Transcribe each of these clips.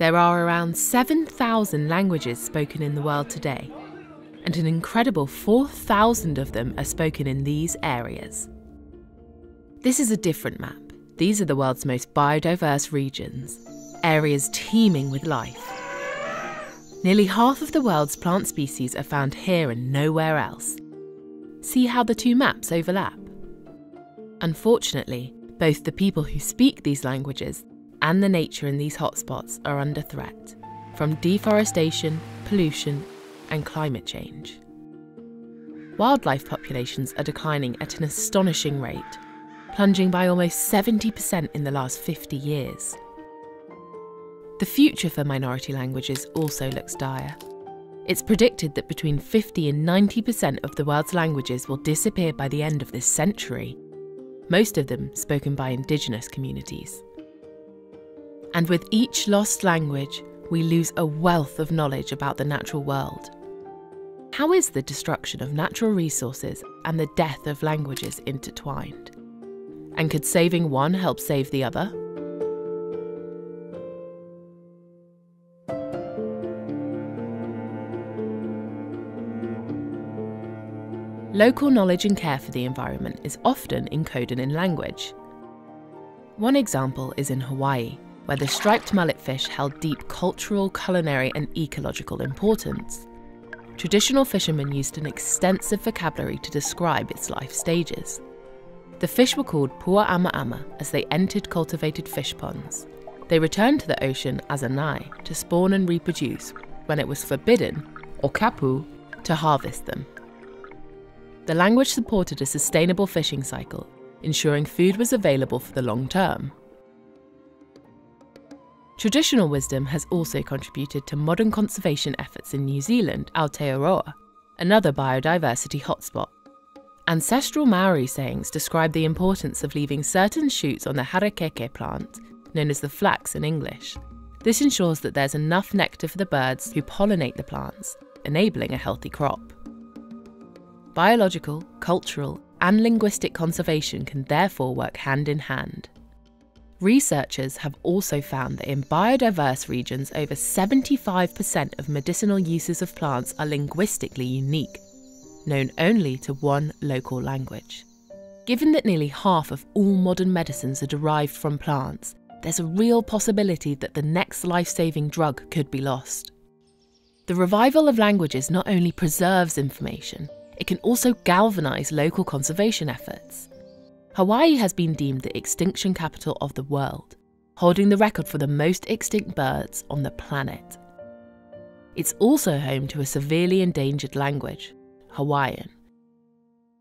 There are around 7,000 languages spoken in the world today, and an incredible 4,000 of them are spoken in these areas. This is a different map. These are the world's most biodiverse regions, areas teeming with life. Nearly half of the world's plant species are found here and nowhere else. See how the two maps overlap? Unfortunately, both the people who speak these languages and the nature in these hotspots are under threat from deforestation, pollution, and climate change. Wildlife populations are declining at an astonishing rate, plunging by almost 70% in the last 50 years. The future for minority languages also looks dire. It's predicted that between 50 and 90% of the world's languages will disappear by the end of this century, most of them spoken by indigenous communities. And with each lost language, we lose a wealth of knowledge about the natural world. How is the destruction of natural resources and the death of languages intertwined? And could saving one help save the other? Local knowledge and care for the environment is often encoded in language. One example is in Hawaii, where the striped mullet fish held deep cultural, culinary, and ecological importance. Traditional fishermen used an extensive vocabulary to describe its life stages. The fish were called pua ama ama as they entered cultivated fish ponds. They returned to the ocean as anae to spawn and reproduce when it was forbidden, or kapu, to harvest them. The language supported a sustainable fishing cycle, ensuring food was available for the long term. Traditional wisdom has also contributed to modern conservation efforts in New Zealand, Aotearoa, another biodiversity hotspot. Ancestral Maori sayings describe the importance of leaving certain shoots on the harakeke plant, known as the flax in English. This ensures that there's enough nectar for the birds who pollinate the plants, enabling a healthy crop. Biological, cultural, and linguistic conservation can therefore work hand in hand. Researchers have also found that in biodiverse regions, over 75% of medicinal uses of plants are linguistically unique, known only to one local language. Given that nearly half of all modern medicines are derived from plants, there's a real possibility that the next life saving drug could be lost. The revival of languages not only preserves information, it can also galvanise local conservation efforts. Hawaii has been deemed the extinction capital of the world, holding the record for the most extinct birds on the planet. It's also home to a severely endangered language, Hawaiian.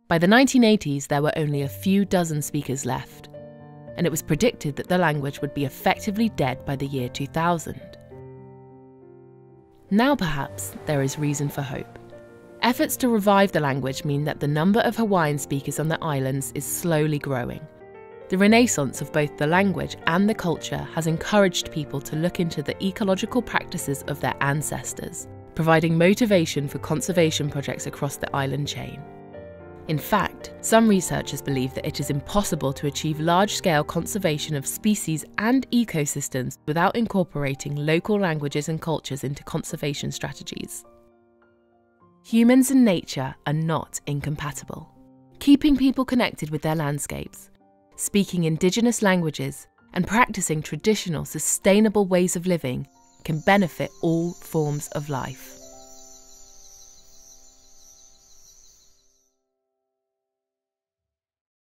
By the 1980s, there were only a few dozen speakers left, and it was predicted that the language would be effectively dead by the year 2000. Now, perhaps, there is reason for hope. Efforts to revive the language mean that the number of Hawaiian speakers on the islands is slowly growing. The renaissance of both the language and the culture has encouraged people to look into the ecological practices of their ancestors, providing motivation for conservation projects across the island chain. In fact, some researchers believe that it is impossible to achieve large scale conservation of species and ecosystems without incorporating local languages and cultures into conservation strategies. Humans and nature are not incompatible. Keeping people connected with their landscapes, speaking indigenous languages, and practicing traditional, sustainable ways of living can benefit all forms of life.